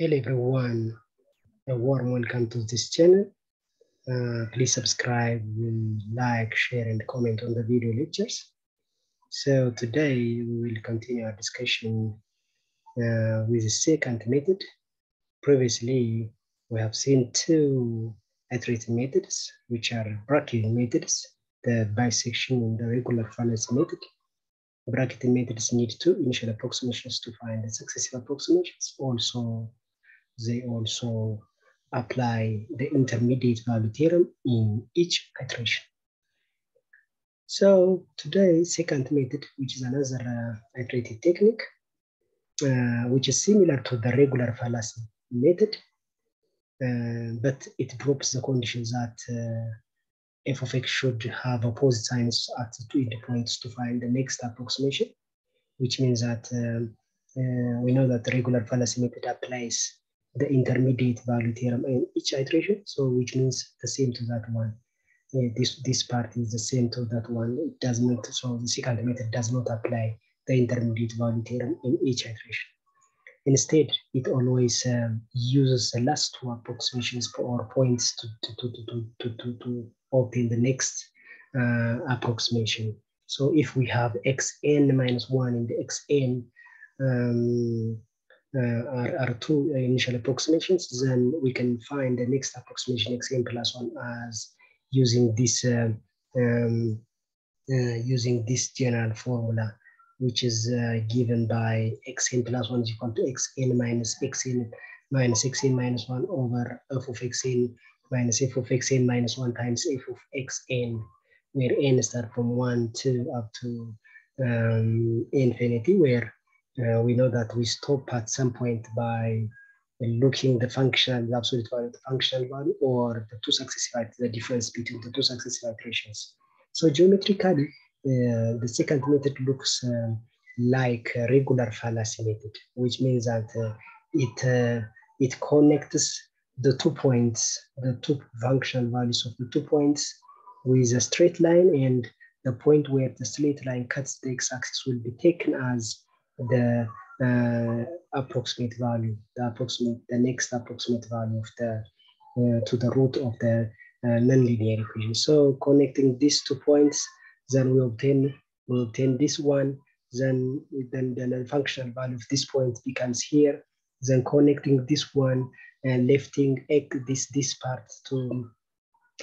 Hello everyone, a warm welcome to this channel. Uh, please subscribe, like, share, and comment on the video lectures. So today we will continue our discussion uh, with the secant method. Previously, we have seen two iterative methods, which are bracketing methods, the bisection and the regular falsi method. Bracketing methods need two initial approximations to find the successive approximations. Also, they also apply the intermediate value theorem in each iteration. So today, secant method, which is another uh, iterative technique, uh, which is similar to the regular falsi method, uh, but it drops the condition that uh, f of x should have opposite signs at two endpoints to find the next approximation, which means that um, uh, we know that the regular falsi method applies the intermediate value theorem in each iteration, so which means the same to that one. Uh, this this part is the same to that one. It does not, so the secant method does not apply the intermediate value theorem in each iteration. Instead, it always um, uses the last two approximations or points to, to, to, to, to, to, to obtain the next uh, approximation. So if we have xn minus 1 and the xn um, are, are, two initial approximations, then we can find the next approximation xn plus 1 as using this uh, um, uh, using this general formula which is uh, given by xn plus 1 is equal to xn minus xn minus xn minus 1 over f of xn minus f of xn minus 1 times f of xn, where n start from 1 to up to um, infinity, where uh, we know that we stop at some point by looking the function, the absolute value, of the functional value, or the two successive, the difference between the two successive iterations. So geometrically, uh, the secant method looks uh, like regular falsi method, which means that uh, it uh, it connects the two points, the two functional values of the two points with a straight line, and the point where the straight line cuts the x-axis will be taken as the uh, approximate value, the approximate, the next approximate value of the uh, to the root of the nonlinear equation. So connecting these two points then we obtain we obtain this one then then then the functional value of this point becomes here then connecting this one and lifting x this this part to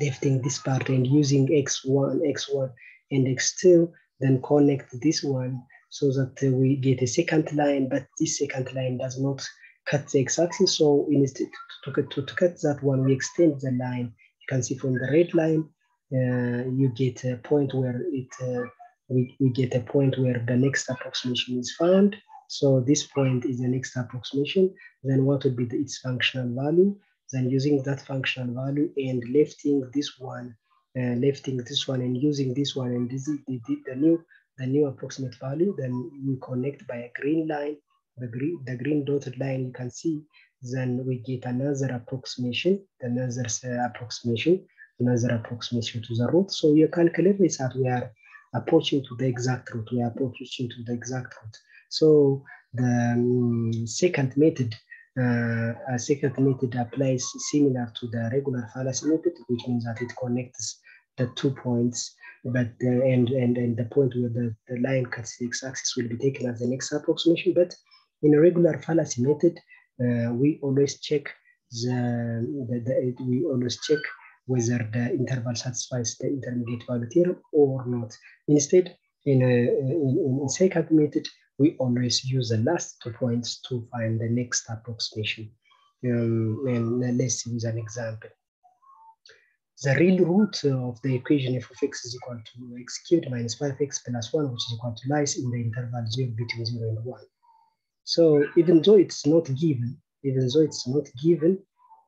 lifting this part and using x1 x1 and x2 then connect this one so that we get a second line but this second line does not cut the x-axis so instead to, to, to, cut that one we extend the line you can see from the red line uh, you get a point where it uh, we, we get a point where the next approximation is found. So this point is the next approximation. Then what would be the, its functional value? Then using that functional value and lifting this one, uh, lifting this one and using this one and this is the, the new the new approximate value. Then we connect by a green line, the green the green dotted line you can see. Then we get another approximation, another uh, approximation another approximation to the root. So you can clearly that we are approaching to the exact root. We are approaching to the exact root. So the um, secant method, uh, a secant method applies similar to the regular falsi method, which means that it connects the two points, but the, and, and, and the point where the, the line cuts the x-axis will be taken as the next approximation. But in a regular falsi method, uh, we always check the, the, the we always check whether the interval satisfies the intermediate value theorem or not. Instead, in a in, in secant method, we always use the last two points to find the next approximation. Um, and let's use an example. The real root of the equation f of x is equal to x cubed minus 5x plus 1, which is equal to lies in the interval 0 between 0 and 1. So even though it's not given, even though it's not given,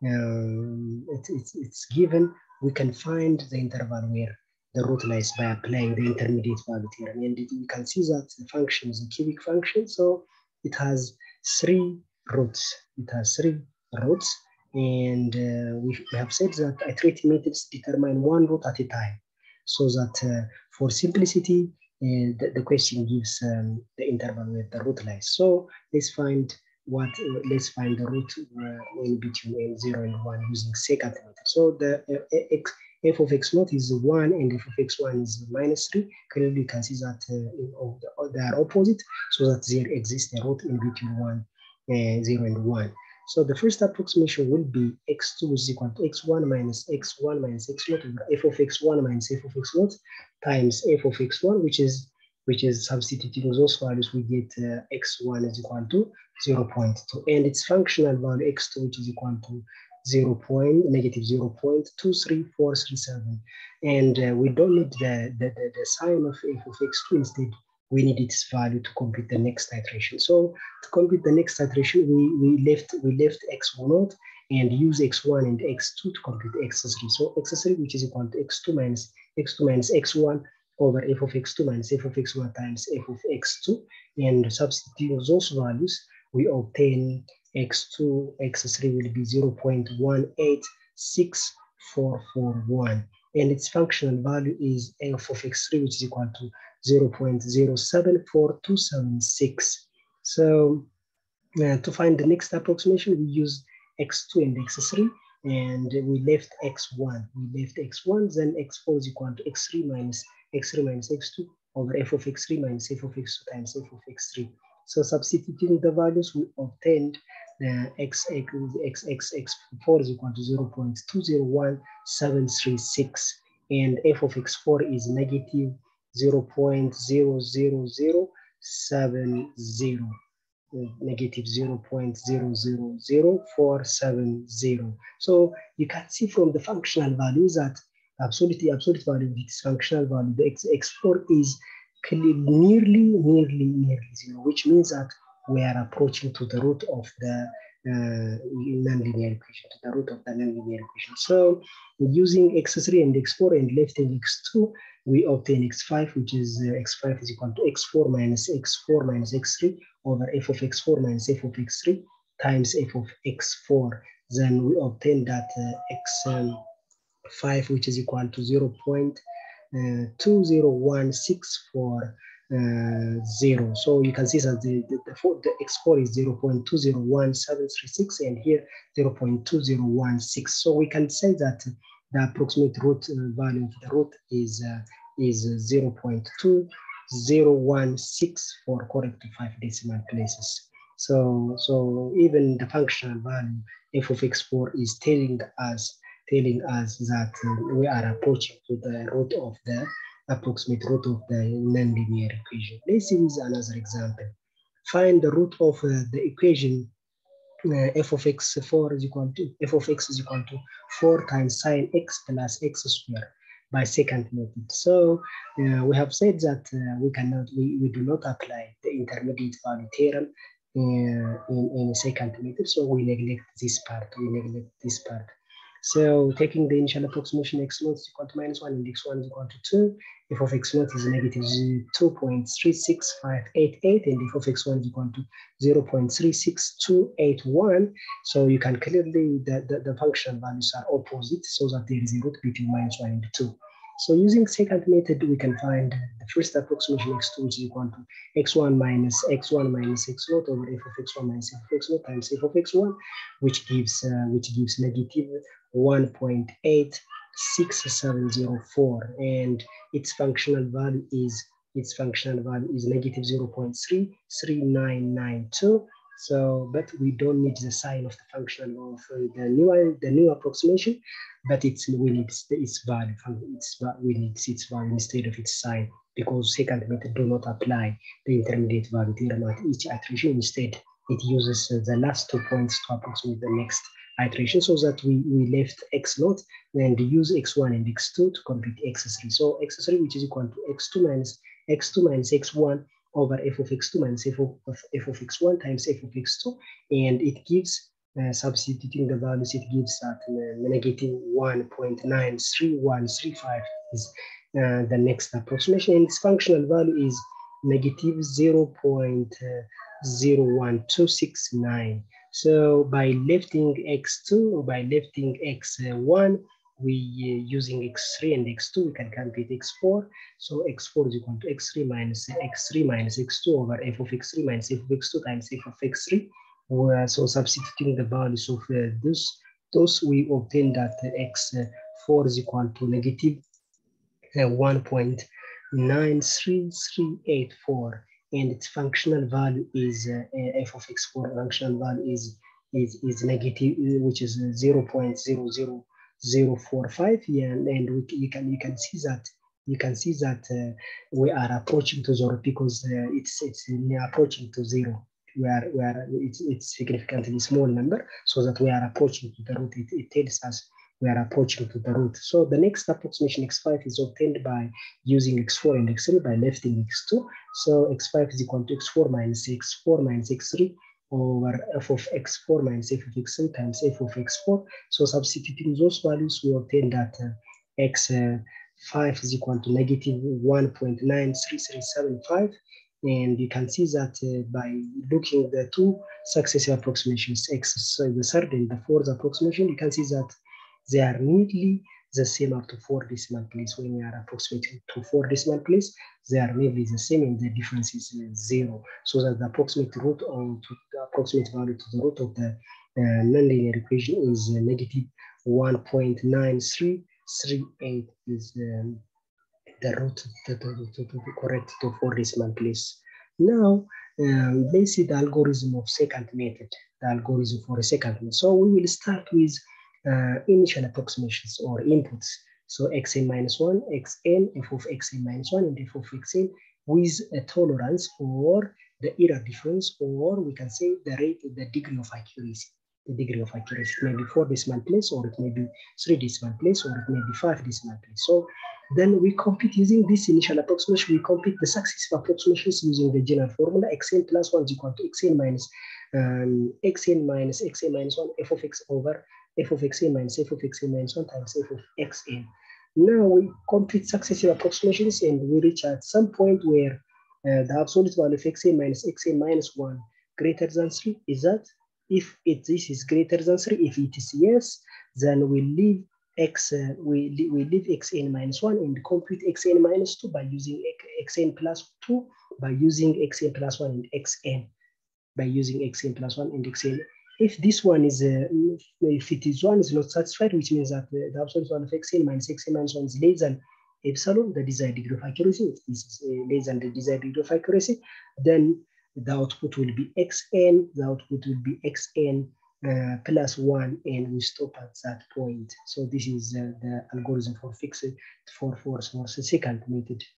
um, it, it's, it's given, we can find the interval where the root lies by applying the intermediate value theorem. And it, we can see that the function is a cubic function, so it has three roots. It has three roots, and uh, we, have said that iterative methods determine one root at a time, so that uh, for simplicity, uh, the, the, question gives um, the interval where the root lies. So let's find what uh, let's find the root uh, in between 0 and 1 using secant method. So the uh, x, f of x naught is 1 and f of x1 is minus 3. Clearly you can see that uh, they are opposite so that there exists a root in between 1, uh, 0 and 1. So the first approximation will be x2 is equal to x1 minus x1 minus x0 over f of x1 minus f of x0 times f of x1, which is which is substituting those values, we get uh, x1 is equal to 0 0.2 and its functional value x2 which is equal to 0 point, negative 0 0.23437 and uh, we don't need the, the, the, the sign of f of x2 instead we need its value to complete the next iteration. So to complete the next iteration, we, we left we left x1 out and use x1 and x2 to complete x3. So x3, which is equal to x2 minus x2 minus x1 over f of x2 minus f of x1 times f of x2. And substituting those values, we obtain x2, x3 will be 0 0.186441. And its functional value is f of x3, which is equal to 0.074276. So uh, to find the next approximation, we use x2 and x3, and we left x1. We left x1, then x4 is equal to x3 minus x3 minus x2 over f of x3 minus f of x2 times f of x3. So substituting the values, we obtained x, x, x, x, x4 is equal to 0 0.201736, and f of x4 is negative 0 0.0007, negative 0 0.000470. So you can see from the functional values that absolute, absolute value of its functional value, the x, x4 is nearly, nearly, nearly zero, which means that we are approaching to the root of the uh, nonlinear equation, to the root of the nonlinear equation. So using x3 and x4 and lefting x2, we obtain x5, which is uh, x5 is equal to x4 minus x4 minus x3 over f of x4 minus f of x3 times f of x4. Then we obtain that uh, x5, which is equal to 0 0.20164 uh, zero. So you can see that the, the, the, the x4 is 0 0.201736 and here 0 0.2016. So we can say that the approximate root uh, value of the root is uh, is 0 0.2016 for correct five decimal places. So so even the functional value f of x4 is telling us telling us that uh, we are approaching to the root of the approximate root of the nonlinear equation. Let's use another example. Find the root of uh, the equation uh, f of x4 is equal to f of x is equal to 4 times sine x plus x squared by secant method. So uh, we have said that uh, we cannot, we, we do not apply the intermediate value theorem uh, in, in secant method. So we neglect this part, we neglect this part. So taking the initial approximation x naught is equal to minus 1 and x1 is equal to 2, f of x naught is negative 2.36588 and f of x1 is equal to 0.36281. So you can clearly, the, the, the function values are opposite so that there is a root between minus 1 and 2. So using secant method, we can find the first approximation x2 which is equal to x1 minus x1 minus x naught over f of x1 minus f of x naught times f of x1, which gives uh, which gives negative 1.86704 and its functional value is its functional value is negative 0.33992 so but we don't need the sign of the function of uh, the new the new approximation but it's we need its value it's we need its value instead of its sign because secant method do not apply the intermediate value theorem at each iteration. Instead it uses the last two points to approximate the next iteration so that we, we left x naught and use x1 and x2 to compute x3. So x3 which is equal to x2 minus x2 minus x1 over f of x2 minus f of, f of x1 times f of x2 and it gives uh, substituting the values it gives that uh, negative 1.93135 is uh, the next approximation and its functional value is negative 0.01269 so by lifting x2 or by lifting x1, we uh, using x3 and x2, we can calculate x4. So x4 is equal to x3 minus x3 minus x2 over f of x3 minus f of x2 times f of x3. so substituting the values of uh, this, those we obtain that x4 is equal to negative uh, 1.93384 and its functional value is uh, f of x4 functional value is is, is negative which is 0 0.00045 yeah, and, and we, you can you can see that you can see that uh, we are approaching to zero because uh, it's it's approaching to zero. Where where it's, it's significantly small number so that we are approaching to the root. It, it tells us we are approaching to the root. So the next approximation x5 is obtained by using x4 and x3 by lifting x2 so x5 is equal to x4 minus x4 minus x3 over f of x4 minus f of x3 times f of x4 so substituting those values we obtain that uh, x uh, 5 is equal to negative 1.93375 and you can see that uh, by looking the two successive approximations x so the third and the fourth approximation you can see that they are nearly the same up to four decimal place when we are approximating to four decimal place they are nearly the same and the difference is uh, zero so that the approximate root to the approximate value to the root of the uh, nonlinear equation is uh, negative 1.93 three eight is um, the root to, to, to, to, correct to four decimal place. Now um, let's see the algorithm of secant method, the algorithm for a second. So we will start with initial approximations or inputs. So xn minus one, xn, f of xn minus one, and f of xn with a tolerance for the error difference, or we can say the rate, the degree of accuracy the degree of accuracy. It may be four decimal place, or it may be three decimal place, or it may be five decimal place. So then we compute using this initial approximation, we compute the successive approximations using the general formula xn plus 1 is equal to xn minus um, xn minus xn minus 1 f of x over f of xn minus f of xn minus 1 times f of xn. Now we compute successive approximations and we reach at some point where uh, the absolute value of xn minus xn minus 1 greater than 3 is that if it, this is greater than 3, if it is yes, then we leave x, uh, we, we leave xn minus 1 and compute xn minus 2 by using xn plus 2, by using xn plus 1 and xn, by using xn plus 1 and xn. If this one is, uh, if it is 1 is not satisfied, which means that the, the absolute value of xn minus xn minus 1 is less than epsilon, the desired degree of accuracy, if this is uh, less than the desired degree of accuracy, then the output will be xn, the output will be xn uh, plus 1 and we stop at that point. So this is uh, the algorithm for fixed for, for, for secant method.